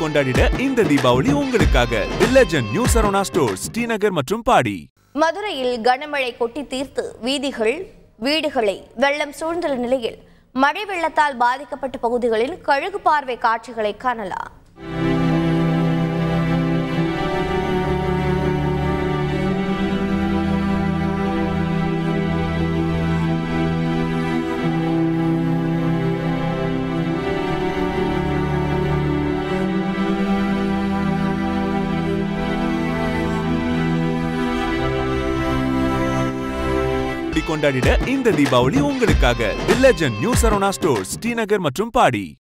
கொண்டாடிட இந்த தீபாவளி உங்களுக்காக. வில்லஜன் நியூ சரோனா ஸ்டோர்ஸ் ஸ்ரீநகர் மற்றும் பாடி. மதுரையில் கனமழை கொட்டி தீர்த்து வீதிகள் வீடுகளை வெள்ளம் சூழ்ந்துள்ள நிலையில் மழை வெள்ளத்தால் பாதிக்கப்பட்ட பகுதிகளில் கழுகு பார்வை காட்சிகளை காணலாம். இப்படி கொண்டாடிட இந்த தீபாவளி உங்களுக்காக. The legend new Saravana stores Srinagar மற்றும் பாடி.